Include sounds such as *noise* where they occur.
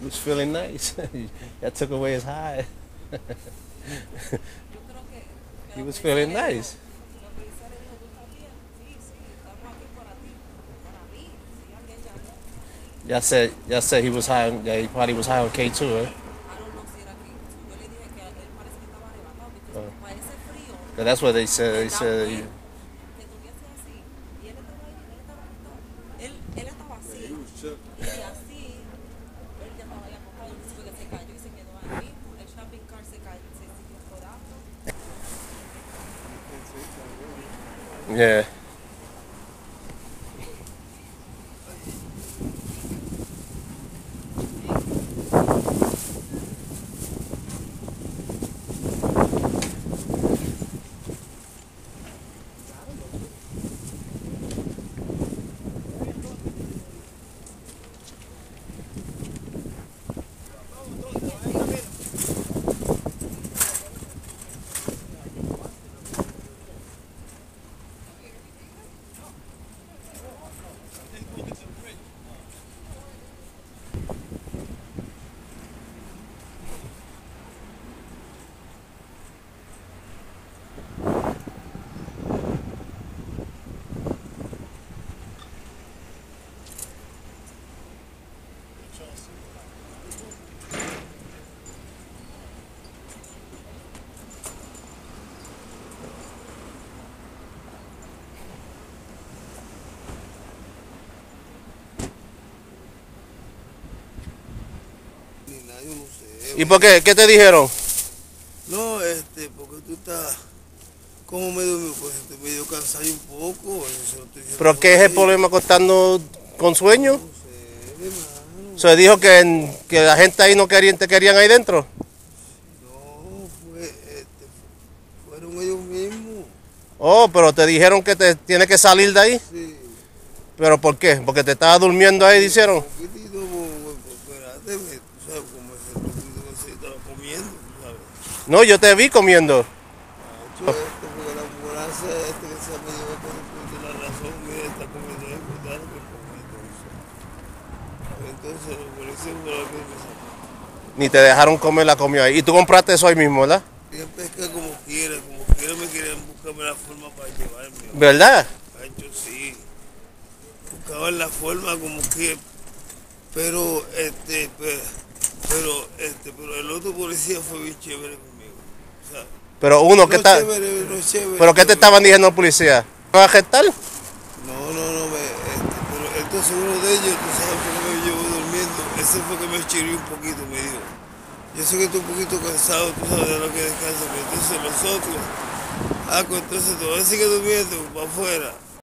He was feeling nice. *laughs* that took away his high. he was feeling nice. Y'all said y'all said he was high. On, yeah, he probably was high on K two, right? Uh, that's what they said. They said. He, yeah. Yo no sé. ¿Y por qué? ¿Qué te dijeron? No, este, porque tú estás como medio, pues, este, medio cansado un poco. eso ¿Pero qué es el problema con sueño? No sé, hermano. Se dijo que, que la gente ahí no querían, te querían ahí dentro. No, fue, este, fueron ellos mismos. Oh, pero te dijeron que te tienes que salir de ahí. Sí. ¿Pero por qué? Porque te estaba durmiendo ahí, dijeron. Un poquitito, espérate, me- tú sabes, como ese poquito que se estaba comiendo, tú sabes. No, yo te vi comiendo. Macho, este, porque la ambulancia, este que se me llevó por por la razón, mira, está comiendo que come entonces. Fue la que me. Ni te dejaron comer la comida ahí. Y tú compraste eso ahí mismo, ¿verdad? Pesca como quiera, como quiera me querían buscarme la forma para llevarme. ¿Verdad? Macho, sí. Buscaban la forma como que, pero este, pe- pero este, pero el otro policía fue bien chévere conmigo. O sea, Pero uno que no está... chévere, no chévere. ¿Pero qué te estaban diciendo los policías? ¿Me vas a arrestar? No, no, no, me, este, pero entonces uno de ellos, tú sabes que me llevó durmiendo, ese fue que me chirrió un poquito, me dijo. Yo sé que estoy un poquito cansado, tú sabes de lo que descansa, pero entonces los otros, ah, pues entonces te voy a seguir durmiendo para afuera.